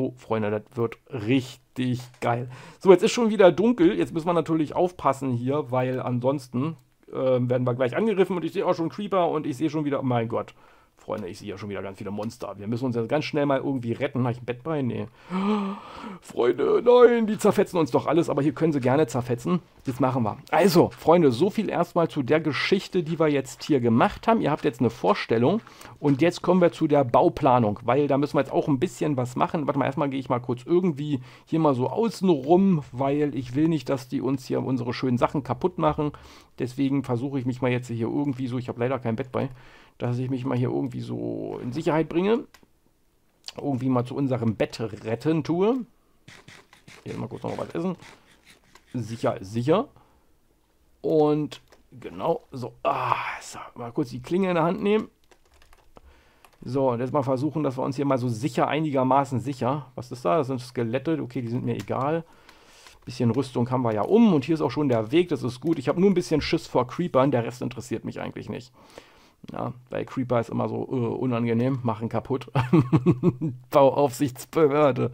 So, Freunde, das wird richtig geil. So, jetzt ist schon wieder dunkel. Jetzt müssen wir natürlich aufpassen hier, weil ansonsten äh, werden wir gleich angegriffen und ich sehe auch schon Creeper und ich sehe schon wieder, mein Gott, Freunde, ich sehe ja schon wieder ganz viele Monster. Wir müssen uns jetzt ganz schnell mal irgendwie retten. Habe ich ein Bett bei? Nee. Freunde, nein, die zerfetzen uns doch alles, aber hier können sie gerne zerfetzen. Das machen wir. Also, Freunde, so viel erstmal zu der Geschichte, die wir jetzt hier gemacht haben. Ihr habt jetzt eine Vorstellung und jetzt kommen wir zu der Bauplanung, weil da müssen wir jetzt auch ein bisschen was machen. Warte mal, erstmal gehe ich mal kurz irgendwie hier mal so außen rum, weil ich will nicht, dass die uns hier unsere schönen Sachen kaputt machen. Deswegen versuche ich mich mal jetzt hier irgendwie so, ich habe leider kein Bett bei, dass ich mich mal hier irgendwie so in Sicherheit bringe. Irgendwie mal zu unserem Bett retten tue. Hier mal kurz noch was essen. Sicher ist sicher. Und genau, so, ah, so, mal kurz die Klinge in der Hand nehmen. So, und jetzt mal versuchen, dass wir uns hier mal so sicher, einigermaßen sicher. Was ist da? Das sind Skelette. Okay, die sind mir egal. Bisschen Rüstung haben wir ja um. Und hier ist auch schon der Weg. Das ist gut. Ich habe nur ein bisschen Schiss vor Creepern. Der Rest interessiert mich eigentlich nicht. Ja, bei Creeper ist immer so uh, unangenehm, machen kaputt. Bauaufsichtsbehörde.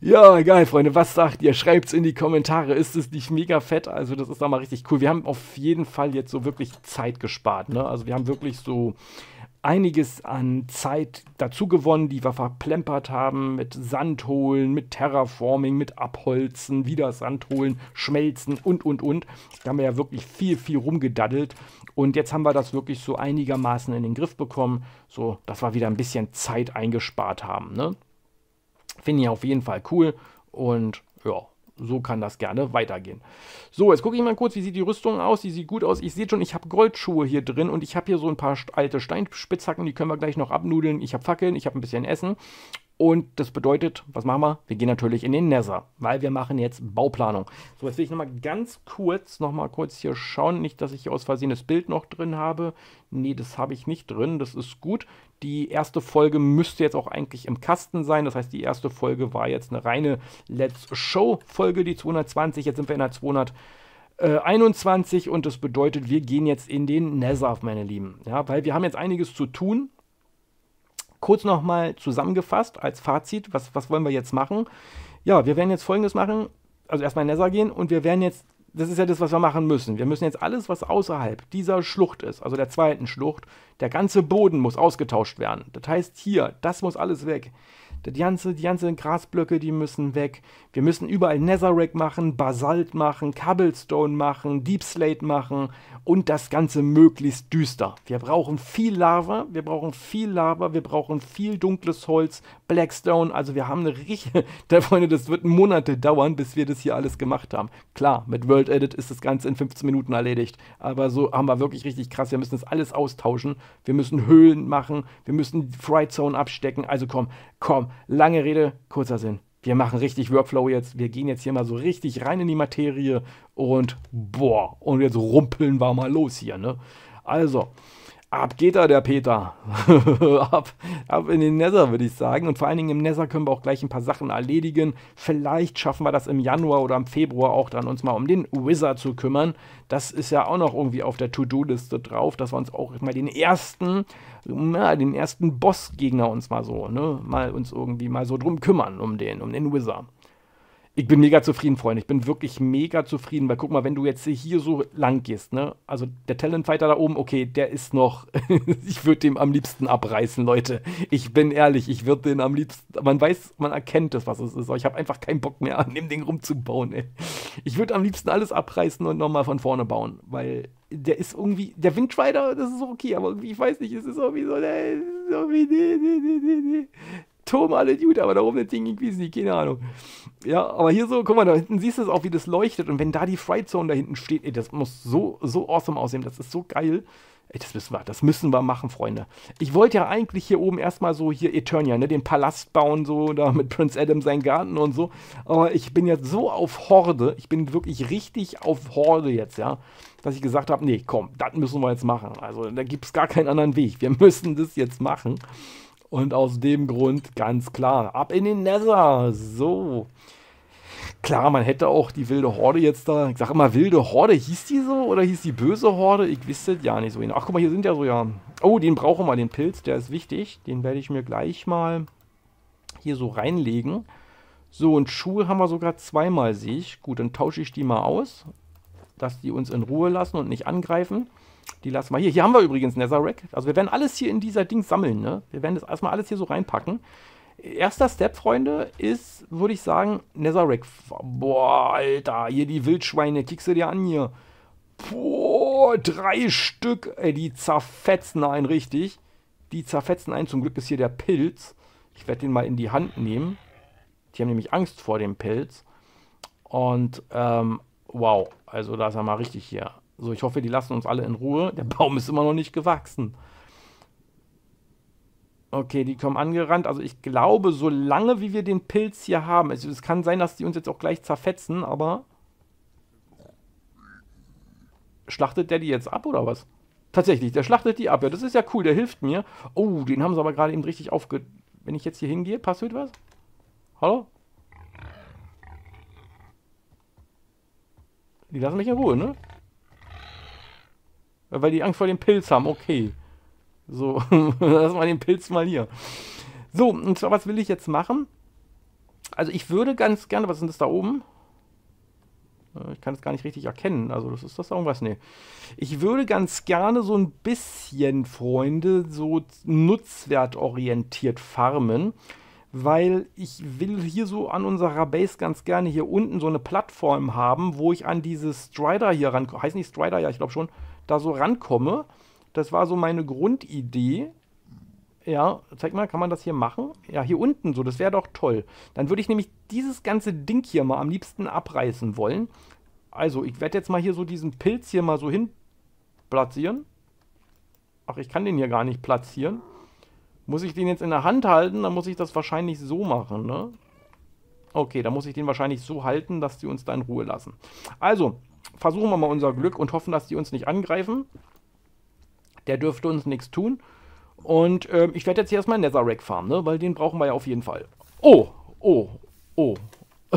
Ja, geil, Freunde, was sagt ihr? Schreibt's in die Kommentare. Ist es nicht mega fett? Also, das ist doch mal richtig cool. Wir haben auf jeden Fall jetzt so wirklich Zeit gespart. Ne? Also, wir haben wirklich so einiges an Zeit dazu gewonnen, die wir verplempert haben mit Sand holen, mit Terraforming, mit Abholzen, wieder Sand holen, schmelzen und, und, und. Da haben wir ja wirklich viel, viel rumgedaddelt. Und jetzt haben wir das wirklich so einigermaßen in den Griff bekommen, so dass wir wieder ein bisschen Zeit eingespart haben. Ne? Finde ich auf jeden Fall cool. Und ja, so kann das gerne weitergehen. So, jetzt gucke ich mal kurz, wie sieht die Rüstung aus? Die sieht gut aus. Ich sehe schon, ich habe Goldschuhe hier drin und ich habe hier so ein paar alte Steinspitzhacken, die können wir gleich noch abnudeln. Ich habe Fackeln, ich habe ein bisschen Essen und das bedeutet, was machen wir? Wir gehen natürlich in den Nether, weil wir machen jetzt Bauplanung. So, jetzt will ich nochmal ganz kurz, nochmal kurz hier schauen. Nicht, dass ich hier aus Versehen das Bild noch drin habe. Nee, das habe ich nicht drin. Das ist gut. Die erste Folge müsste jetzt auch eigentlich im Kasten sein. Das heißt, die erste Folge war jetzt eine reine Let's Show-Folge, die 220. Jetzt sind wir in der 221 und das bedeutet, wir gehen jetzt in den Nether, meine Lieben. Ja, weil wir haben jetzt einiges zu tun kurz nochmal zusammengefasst als Fazit, was, was wollen wir jetzt machen? Ja, wir werden jetzt folgendes machen, also erstmal in Nether gehen und wir werden jetzt, das ist ja das, was wir machen müssen. Wir müssen jetzt alles, was außerhalb dieser Schlucht ist, also der zweiten Schlucht, der ganze Boden muss ausgetauscht werden. Das heißt hier, das muss alles weg. Die, ganze, die ganzen Grasblöcke, die müssen weg. Wir müssen überall Netherrack machen, Basalt machen, Cobblestone machen, Deep Slate machen und das Ganze möglichst düster. Wir brauchen viel Lava, wir brauchen viel Lava, wir brauchen viel dunkles Holz, Blackstone. Also wir haben eine richtige, da Freunde, das wird Monate dauern, bis wir das hier alles gemacht haben. Klar, mit World Edit ist das Ganze in 15 Minuten erledigt. Aber so haben wir wirklich richtig krass. Wir müssen das alles austauschen. Wir müssen Höhlen machen, wir müssen Fright Zone abstecken. Also komm, komm, lange Rede, kurzer Sinn wir machen richtig Workflow jetzt, wir gehen jetzt hier mal so richtig rein in die Materie und boah, und jetzt rumpeln wir mal los hier, ne? Also, ab geht er, der Peter. ab, ab in den Nether, würde ich sagen. Und vor allen Dingen im Nether können wir auch gleich ein paar Sachen erledigen. Vielleicht schaffen wir das im Januar oder im Februar auch dann uns mal um den Wizard zu kümmern. Das ist ja auch noch irgendwie auf der To-Do-Liste drauf, dass wir uns auch mal den ersten, na, den ersten Bossgegner uns mal so, ne, mal uns irgendwie mal so drum kümmern, um den, um den Wizard. Ich bin mega zufrieden, Freunde. Ich bin wirklich mega zufrieden, weil guck mal, wenn du jetzt hier so lang gehst, ne? Also der Talentfighter da oben, okay, der ist noch. ich würde dem am liebsten abreißen, Leute. Ich bin ehrlich, ich würde den am liebsten. Man weiß, man erkennt das, was es ist. Aber ich habe einfach keinen Bock mehr, an dem Ding rumzubauen, ey. Ich würde am liebsten alles abreißen und nochmal von vorne bauen, weil der ist irgendwie. Der Windrider, das ist okay, aber irgendwie, ich weiß nicht, es ist irgendwie so. Der ist irgendwie. Nee, nee, nee, nee. Turm alle gut, aber da das Ding irgendwie ist nicht, keine Ahnung. Ja, aber hier so, guck mal, da hinten siehst du es auch, wie das leuchtet. Und wenn da die Fright Zone da hinten steht, ey, das muss so, so awesome aussehen. Das ist so geil. Ey, das müssen wir, das müssen wir machen, Freunde. Ich wollte ja eigentlich hier oben erstmal so hier Eternia, ne, den Palast bauen, so, da mit Prince Adam seinen Garten und so. Aber ich bin jetzt so auf Horde, ich bin wirklich richtig auf Horde jetzt, ja, dass ich gesagt habe, nee, komm, das müssen wir jetzt machen. Also da gibt es gar keinen anderen Weg. Wir müssen das jetzt machen. Und aus dem Grund ganz klar, ab in den Nether. So. Klar, man hätte auch die wilde Horde jetzt da. Ich sag immer, wilde Horde, hieß die so oder hieß die böse Horde? Ich wüsste ja nicht so genau. Ach, guck mal, hier sind ja so ja. Oh, den brauchen wir, den Pilz, der ist wichtig. Den werde ich mir gleich mal hier so reinlegen. So, und Schuhe haben wir sogar zweimal, sehe ich. Gut, dann tausche ich die mal aus, dass die uns in Ruhe lassen und nicht angreifen. Die lassen wir hier. Hier haben wir übrigens Netherrack. Also wir werden alles hier in dieser Ding sammeln, ne? Wir werden das erstmal alles hier so reinpacken. Erster Step, Freunde, ist, würde ich sagen, Netherrack. Boah, Alter, hier die Wildschweine, kickst du dir an hier. Boah, drei Stück, ey, die zerfetzen einen richtig. Die zerfetzen einen, zum Glück ist hier der Pilz. Ich werde den mal in die Hand nehmen. Die haben nämlich Angst vor dem Pilz. Und, ähm, wow, also da ist er mal richtig hier. So, ich hoffe, die lassen uns alle in Ruhe. Der Baum ist immer noch nicht gewachsen. Okay, die kommen angerannt. Also ich glaube, solange wie wir den Pilz hier haben, also es kann sein, dass die uns jetzt auch gleich zerfetzen, aber... Schlachtet der die jetzt ab oder was? Tatsächlich, der schlachtet die ab. Ja, das ist ja cool, der hilft mir. Oh, den haben sie aber gerade eben richtig aufge... Wenn ich jetzt hier hingehe, passiert was? Hallo? Die lassen mich in Ruhe, ne? Weil die Angst vor dem Pilz haben, okay. So, lass mal den Pilz mal hier. So, und zwar, was will ich jetzt machen? Also ich würde ganz gerne, was ist denn das da oben? Äh, ich kann es gar nicht richtig erkennen. Also, das ist das irgendwas? Nee. Ich würde ganz gerne so ein bisschen, Freunde, so nutzwertorientiert farmen. Weil ich will hier so an unserer Base ganz gerne hier unten so eine Plattform haben, wo ich an dieses Strider hier ran, heißt nicht Strider, ja, ich glaube schon, da so rankomme. Das war so meine Grundidee. Ja, zeig mal, kann man das hier machen? Ja, hier unten so, das wäre doch toll. Dann würde ich nämlich dieses ganze Ding hier mal am liebsten abreißen wollen. Also, ich werde jetzt mal hier so diesen Pilz hier mal so hin platzieren. Ach, ich kann den hier gar nicht platzieren. Muss ich den jetzt in der Hand halten, dann muss ich das wahrscheinlich so machen, ne? Okay, dann muss ich den wahrscheinlich so halten, dass die uns da in Ruhe lassen. Also, versuchen wir mal unser Glück und hoffen, dass die uns nicht angreifen. Der dürfte uns nichts tun. Und ähm, ich werde jetzt hier erstmal Netherrack farmen, ne? weil den brauchen wir ja auf jeden Fall. Oh, oh, oh.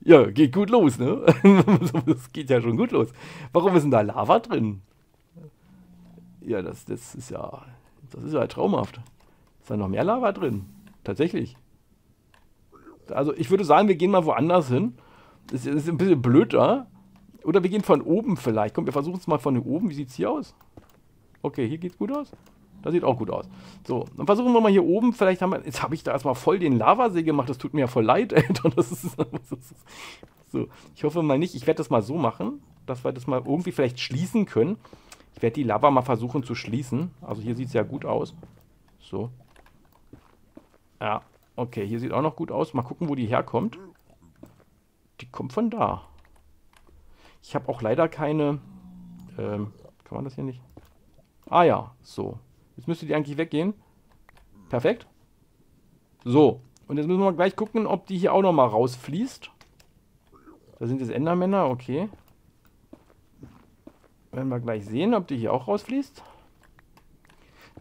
ja, geht gut los, ne? das geht ja schon gut los. Warum ist denn da Lava drin? Ja, das, das ist ja, das ist ja traumhaft. Ist da noch mehr Lava drin? Tatsächlich. Also ich würde sagen, wir gehen mal woanders hin. Das ist ein bisschen blöd da. Oder wir gehen von oben vielleicht. Komm, wir versuchen es mal von oben. Wie sieht es hier aus? Okay, hier geht es gut aus. Das sieht auch gut aus. So, dann versuchen wir mal hier oben. Vielleicht haben wir. Jetzt habe ich da erstmal voll den Lavasee gemacht. Das tut mir ja voll leid, Alter. Das ist, das ist, so, ich hoffe mal nicht. Ich werde das mal so machen, dass wir das mal irgendwie vielleicht schließen können. Ich werde die Lava mal versuchen zu schließen. Also hier sieht es ja gut aus. So. Ja, okay. Hier sieht auch noch gut aus. Mal gucken, wo die herkommt. Die kommt von da. Ich habe auch leider keine... Ähm, kann man das hier nicht? Ah ja, so. Jetzt müsste die eigentlich weggehen. Perfekt. So. Und jetzt müssen wir gleich gucken, ob die hier auch nochmal rausfließt. Da sind jetzt Endermänner, okay. Werden wir gleich sehen, ob die hier auch rausfließt.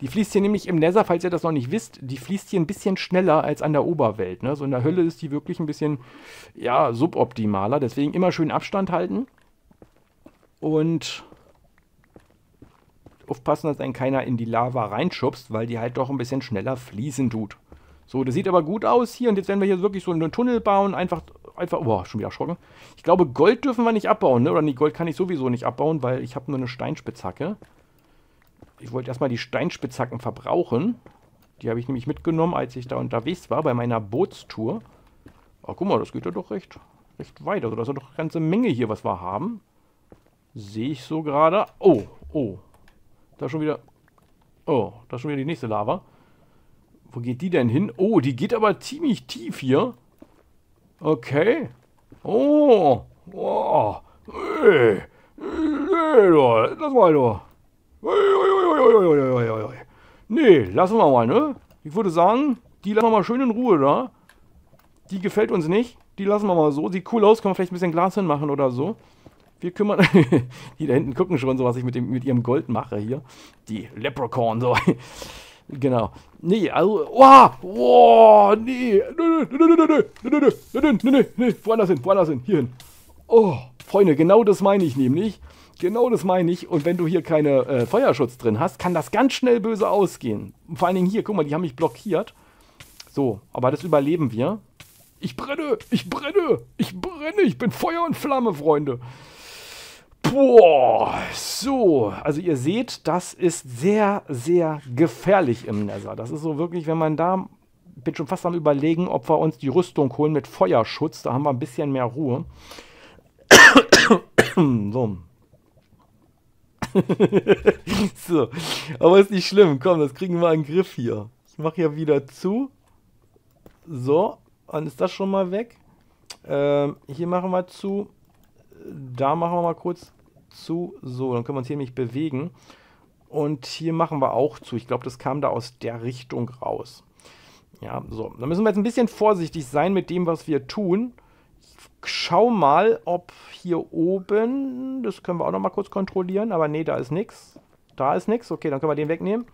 Die fließt hier nämlich im Nether, falls ihr das noch nicht wisst, die fließt hier ein bisschen schneller als an der Oberwelt. Ne? So in der Hölle ist die wirklich ein bisschen, ja, suboptimaler. Deswegen immer schön Abstand halten. Und aufpassen, dass einen keiner in die Lava reinschubst, weil die halt doch ein bisschen schneller fließen tut. So, das sieht aber gut aus hier. Und jetzt werden wir hier wirklich so einen Tunnel bauen. Einfach, einfach, boah, schon wieder erschrocken. Ich glaube, Gold dürfen wir nicht abbauen, ne? Oder nee, Gold kann ich sowieso nicht abbauen, weil ich habe nur eine Steinspitzhacke. Ich wollte erstmal die Steinspitzhacken verbrauchen. Die habe ich nämlich mitgenommen, als ich da unterwegs war, bei meiner Bootstour. Ach, guck mal, das geht ja doch recht, recht weit. Also, das ist doch eine ganze Menge hier, was wir haben. Sehe ich so gerade. Oh, oh. Da schon wieder... Oh, da schon wieder die nächste Lava. Wo geht die denn hin? Oh, die geht aber ziemlich tief hier. Okay. Oh. Oh. Hey. Hey, lass mal doch. Nee, lassen wir mal, ne? Ich würde sagen, die lassen wir mal schön in Ruhe da. Die gefällt uns nicht. Die lassen wir mal so. Sieht cool aus, kann man vielleicht ein bisschen Glas hinmachen oder so. Wir kümmern. die da hinten gucken schon so, was ich mit, dem, mit ihrem Gold mache hier. Die Leprechaun, so. genau. Nee, also. Oh, oh, nee. Nee, nee, nee, nee, nee, nee, nee, nee, nee, woanders hin, woanders hin, hier hin. Oh, Freunde, genau das meine ich nämlich. Genau das meine ich. Und wenn du hier keine äh, Feuerschutz drin hast, kann das ganz schnell böse ausgehen. Vor allen Dingen hier, guck mal, die haben mich blockiert. So, aber das überleben wir. Ich brenne, ich brenne, ich brenne, ich bin Feuer und Flamme, Freunde. Boah, so. Also ihr seht, das ist sehr, sehr gefährlich im Nether. Das ist so wirklich, wenn man da, bin schon fast am überlegen, ob wir uns die Rüstung holen mit Feuerschutz. Da haben wir ein bisschen mehr Ruhe. so. so, aber ist nicht schlimm. Komm, das kriegen wir in den Griff hier. Ich mache hier wieder zu. So, dann ist das schon mal weg. Ähm, hier machen wir zu. Da machen wir mal kurz zu. So, dann können wir uns hier nicht bewegen. Und hier machen wir auch zu. Ich glaube, das kam da aus der Richtung raus. Ja, so. Dann müssen wir jetzt ein bisschen vorsichtig sein mit dem, was wir tun. Schau mal, ob hier oben, das können wir auch noch mal kurz kontrollieren, aber nee, da ist nichts. Da ist nichts. Okay, dann können wir den wegnehmen.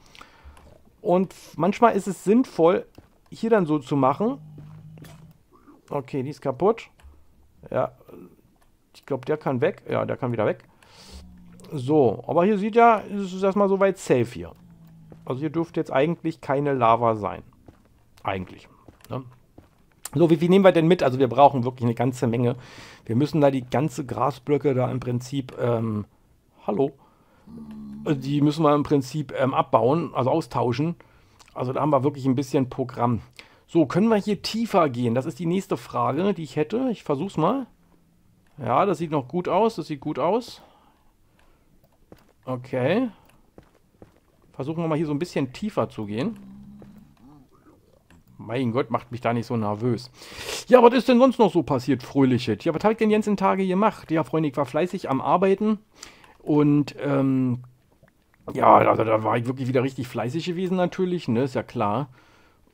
Und manchmal ist es sinnvoll, hier dann so zu machen. Okay, die ist kaputt. Ja, ich glaube, der kann weg. Ja, der kann wieder weg. So, aber hier sieht ja, es ist erstmal soweit safe hier. Also hier dürfte jetzt eigentlich keine Lava sein. Eigentlich. Ne? So, wie viel nehmen wir denn mit? Also wir brauchen wirklich eine ganze Menge. Wir müssen da die ganze Grasblöcke da im Prinzip, ähm, hallo, die müssen wir im Prinzip ähm, abbauen, also austauschen. Also da haben wir wirklich ein bisschen Programm. So, können wir hier tiefer gehen? Das ist die nächste Frage, die ich hätte. Ich versuch's mal. Ja, das sieht noch gut aus. Das sieht gut aus. Okay. Versuchen wir mal hier so ein bisschen tiefer zu gehen. Mein Gott, macht mich da nicht so nervös. Ja, was ist denn sonst noch so passiert, Fröhliches? Ja, was habe ich denn jetzt in Tage gemacht? Ja, Freunde, ich war fleißig am Arbeiten. Und, ähm, ja, also da war ich wirklich wieder richtig fleißig gewesen natürlich, ne, ist ja klar.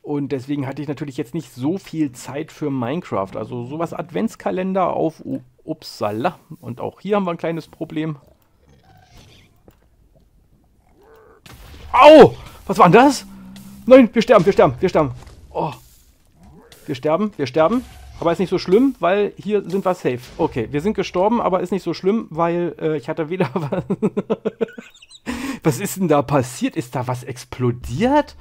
Und deswegen hatte ich natürlich jetzt nicht so viel Zeit für Minecraft. Also sowas Adventskalender auf Upsala. Und auch hier haben wir ein kleines Problem. Au! Was war denn das? Nein, wir sterben, wir sterben, wir sterben. Oh. Wir sterben, wir sterben. Aber ist nicht so schlimm, weil hier sind wir safe. Okay, wir sind gestorben, aber ist nicht so schlimm, weil äh, ich hatte wieder was. was ist denn da passiert? Ist da was explodiert?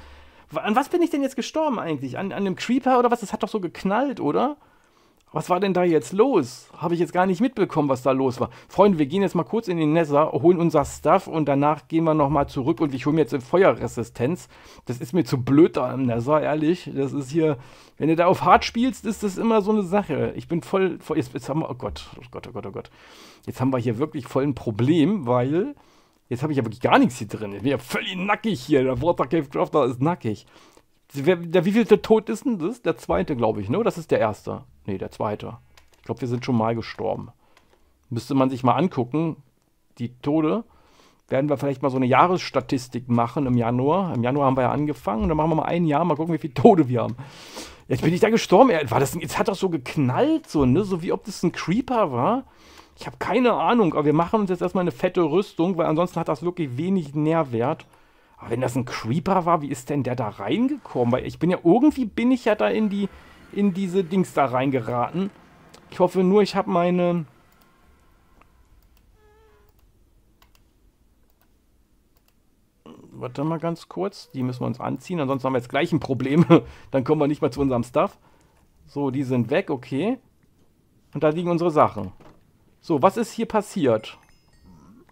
An was bin ich denn jetzt gestorben eigentlich? An, an einem Creeper oder was? Das hat doch so geknallt, oder? Was war denn da jetzt los? Habe ich jetzt gar nicht mitbekommen, was da los war. Freunde, wir gehen jetzt mal kurz in den Nether, holen unser Stuff und danach gehen wir nochmal zurück und ich hole mir jetzt eine Feuerresistenz. Das ist mir zu blöd da im Nether, ehrlich. Das ist hier, wenn du da auf hart spielst, ist das immer so eine Sache. Ich bin voll, voll jetzt, jetzt haben wir, oh Gott, oh Gott, oh Gott, oh Gott. Jetzt haben wir hier wirklich voll ein Problem, weil jetzt habe ich ja wirklich gar nichts hier drin. Ich bin ja völlig nackig hier. Der Water Cave Crafter ist nackig. Wer, der wievielte Tod ist denn das? Der zweite, glaube ich, ne? Das ist der erste. Ne, der zweite. Ich glaube, wir sind schon mal gestorben. Müsste man sich mal angucken. Die Tode. Werden wir vielleicht mal so eine Jahresstatistik machen im Januar. Im Januar haben wir ja angefangen. Dann machen wir mal ein Jahr, mal gucken, wie viele Tode wir haben. Jetzt bin ich da gestorben. War das, jetzt hat das so geknallt, so, ne? So wie ob das ein Creeper war. Ich habe keine Ahnung, aber wir machen uns jetzt erstmal eine fette Rüstung, weil ansonsten hat das wirklich wenig Nährwert. Aber wenn das ein Creeper war, wie ist denn der da reingekommen? Weil ich bin ja, irgendwie bin ich ja da in die, in diese Dings da reingeraten. Ich hoffe nur, ich habe meine... Warte mal ganz kurz. Die müssen wir uns anziehen, ansonsten haben wir jetzt gleich ein Problem. Dann kommen wir nicht mal zu unserem Stuff. So, die sind weg, okay. Und da liegen unsere Sachen. So, was ist hier passiert?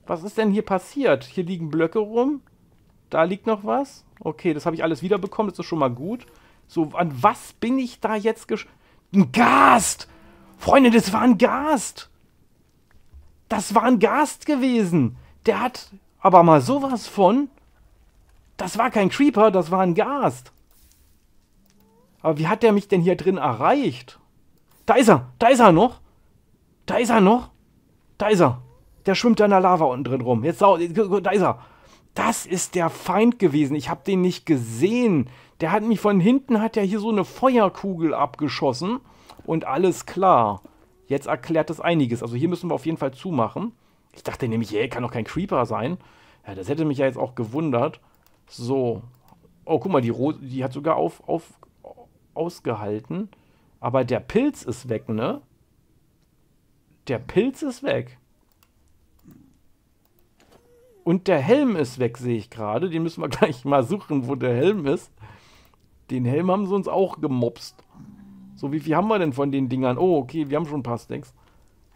Was ist denn hier passiert? Hier liegen Blöcke rum. Da liegt noch was. Okay, das habe ich alles wiederbekommen. Das ist schon mal gut. So, an was bin ich da jetzt gesch... Ein Gast! Freunde, das war ein Gast! Das war ein Gast gewesen. Der hat aber mal sowas von... Das war kein Creeper, das war ein Gast. Aber wie hat der mich denn hier drin erreicht? Da ist er, da ist er noch. Da ist er noch. Da ist er. Der schwimmt da in der Lava unten drin rum. Jetzt, da ist er. Das ist der Feind gewesen. Ich habe den nicht gesehen. Der hat mich von hinten, hat ja hier so eine Feuerkugel abgeschossen. Und alles klar. Jetzt erklärt das einiges. Also hier müssen wir auf jeden Fall zumachen. Ich dachte nämlich, hey, kann doch kein Creeper sein. Ja, das hätte mich ja jetzt auch gewundert. So. Oh, guck mal, die Rose, die hat sogar auf, auf, ausgehalten. Aber der Pilz ist weg, ne? Der Pilz ist weg. Und der Helm ist weg, sehe ich gerade. Den müssen wir gleich mal suchen, wo der Helm ist. Den Helm haben sie uns auch gemobst. So, wie viel haben wir denn von den Dingern? Oh, okay, wir haben schon ein paar Stacks.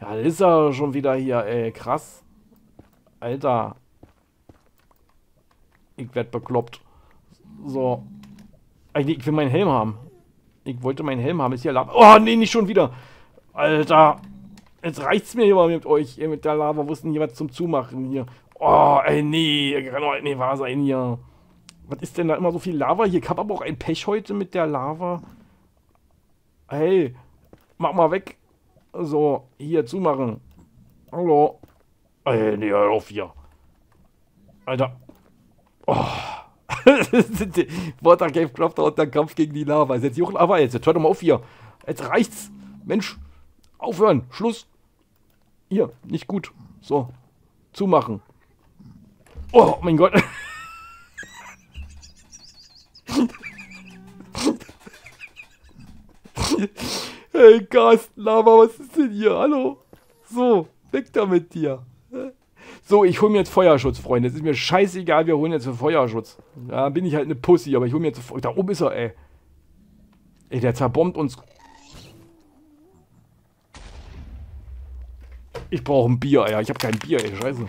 Ja, das ist ja schon wieder hier, ey, krass. Alter. Ich werd bekloppt. So. Ich will meinen Helm haben. Ich wollte meinen Helm haben. Ist hier Lava. Oh, nee, nicht schon wieder. Alter. Jetzt reicht's mir hier mal mit euch. Mit der Lava. Wo ist denn hier was zum Zumachen hier? Oh, ey, nee. Kann doch nicht wahr sein hier. Was ist denn da immer so viel Lava hier? Ich hab aber auch ein Pech heute mit der Lava. Hey. Mach mal weg. So, hier zumachen. Hallo. Ey, nee, hör auf hier. Alter. Oh. Water Cave Crafter und der Kampf gegen die Lava. Ist jetzt auch Lava jetzt. Jetzt hört doch mal auf hier. Jetzt reicht's. Mensch. Aufhören. Schluss. Hier. Nicht gut. So. Zumachen. Oh mein Gott. hey, Carsten, Lava, was ist denn hier? Hallo? So, weg da mit dir. So, ich hole mir jetzt Feuerschutz, Freunde. Es ist mir scheißegal, wir holen jetzt Feuerschutz. Da bin ich halt eine Pussy, aber ich hole mir jetzt... Da oben ist er, ey. Ey, der zerbombt uns. Ich brauche ein Bier, ey. Ich habe kein Bier, ey. Scheiße.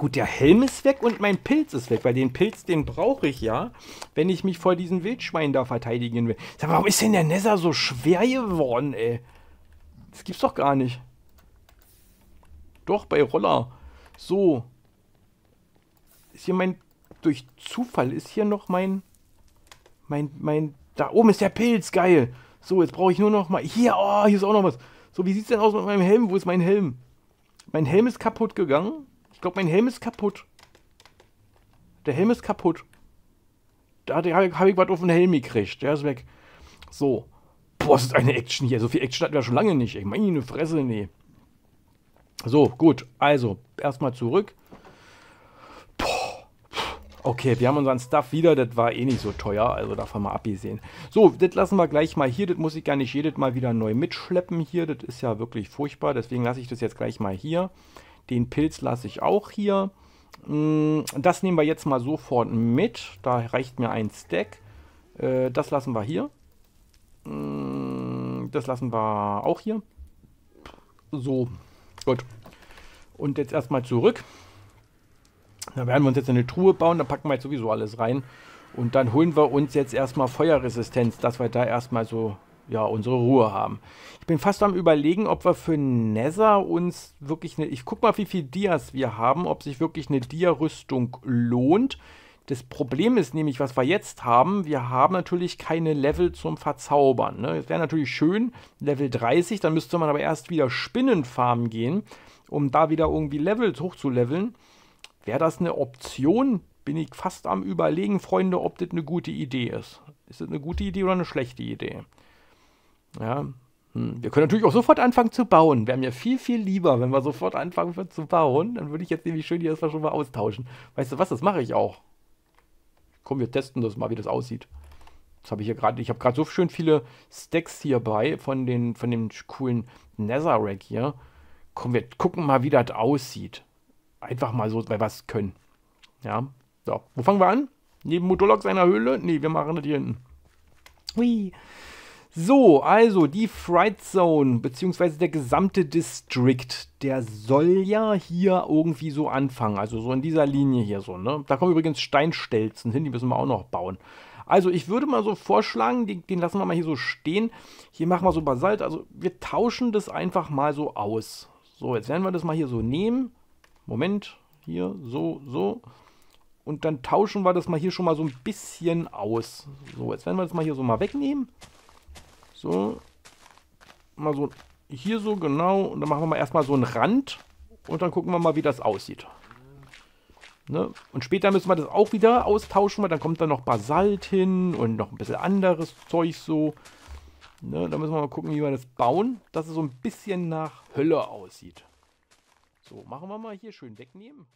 Gut, der Helm ist weg und mein Pilz ist weg, weil den Pilz, den brauche ich ja, wenn ich mich vor diesen Wildschweinen da verteidigen will. Sag mal, warum ist denn der Nether so schwer geworden, ey? Das gibt's doch gar nicht. Doch, bei Roller. So. Ist hier mein... Durch Zufall ist hier noch mein... Mein... Mein... Da oben ist der Pilz. Geil. So, jetzt brauche ich nur noch mal... Hier, oh, hier ist auch noch was. So, wie sieht's denn aus mit meinem Helm? Wo ist mein Helm? Mein Helm ist kaputt gegangen. Ich glaube, mein Helm ist kaputt. Der Helm ist kaputt. Da habe ich was auf den Helm gekriegt. Der ist weg. So. Boah, das ist eine Action hier. So viel Action hatten wir schon lange nicht. Ich meine Fresse, nee. So, gut. Also, erstmal zurück. Okay, wir haben unseren Stuff wieder. Das war eh nicht so teuer. Also davon mal abgesehen. So, das lassen wir gleich mal hier. Das muss ich gar nicht jedes Mal wieder neu mitschleppen hier. Das ist ja wirklich furchtbar. Deswegen lasse ich das jetzt gleich mal hier. Den Pilz lasse ich auch hier. Mm, das nehmen wir jetzt mal sofort mit. Da reicht mir ein Stack. Äh, das lassen wir hier. Mm, das lassen wir auch hier. So, gut. Und jetzt erstmal zurück. Da werden wir uns jetzt eine Truhe bauen, da packen wir jetzt sowieso alles rein. Und dann holen wir uns jetzt erstmal Feuerresistenz, dass wir da erstmal so, ja, unsere Ruhe haben. Ich bin fast am überlegen, ob wir für Nether uns wirklich eine, ich guck mal, wie viele Dias wir haben, ob sich wirklich eine Dia-Rüstung lohnt. Das Problem ist nämlich, was wir jetzt haben, wir haben natürlich keine Level zum Verzaubern. Ne? Es wäre natürlich schön, Level 30, dann müsste man aber erst wieder Spinnenfarmen gehen, um da wieder irgendwie Levels hochzuleveln. Wäre das eine Option? Bin ich fast am überlegen, Freunde, ob das eine gute Idee ist. Ist das eine gute Idee oder eine schlechte Idee? Ja, hm. Wir können natürlich auch sofort anfangen zu bauen. Wäre mir viel, viel lieber, wenn wir sofort anfangen zu bauen. Dann würde ich jetzt nämlich schön hier erstmal schon mal austauschen. Weißt du was, das mache ich auch. Komm, wir testen das mal, wie das aussieht. Das habe ich hier gerade. Ich habe gerade so schön viele Stacks hierbei von den von dem coolen Netherrack hier. Komm, wir gucken mal, wie das aussieht. Einfach mal so, weil wir es können. Ja. So, wo fangen wir an? Neben Motolox einer Höhle? Nee, wir machen das hier hinten. Hui. So, also die Fright Zone, beziehungsweise der gesamte District, der soll ja hier irgendwie so anfangen. Also so in dieser Linie hier so, ne? Da kommen übrigens Steinstelzen hin, die müssen wir auch noch bauen. Also ich würde mal so vorschlagen, den, den lassen wir mal hier so stehen. Hier machen wir so Basalt, also wir tauschen das einfach mal so aus. So, jetzt werden wir das mal hier so nehmen. Moment, hier, so, so. Und dann tauschen wir das mal hier schon mal so ein bisschen aus. So, jetzt werden wir das mal hier so mal wegnehmen. So. Mal so hier so genau. Und dann machen wir mal erstmal so einen Rand. Und dann gucken wir mal, wie das aussieht. Ne? Und später müssen wir das auch wieder austauschen, weil dann kommt da noch Basalt hin und noch ein bisschen anderes Zeug so. Ne? Da müssen wir mal gucken, wie wir das bauen, dass es so ein bisschen nach Hölle aussieht. So, machen wir mal hier schön wegnehmen.